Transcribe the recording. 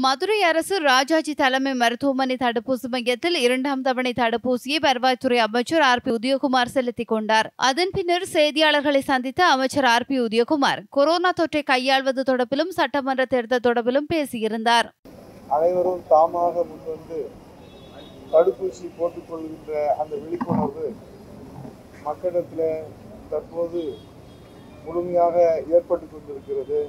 மதுரை அரசு ராஜாஜி தலைமை மருத்துவமனை தடுப்பூசி மையத்தில் இரண்டாம் தவணை தடுப்பூசியை வருவாய்த்துறை அமைச்சர் ஆர் பி உதயகுமார் செலுத்திக் கொண்டார். அதன் பின்னர் செய்தியாளர்களை சந்தித்த அமைச்சர் ஆர் பி உதயகுமார் கொரோனா தொற்றை கையாள்வது தொடர்பிலும் சட்டமன்ற தேர்தல் தொடர்பிலும் பேசியிருந்தார். அனைவரும் தாமாக முன்வந்து தடுப்பூசி போட்டுக்கொள்கின்ற அந்த விழிப்புணர்வு மக்களிடத்தில் தற்போது முழுமையாக ஏற்பட்டு கொண்டிருக்கிறது.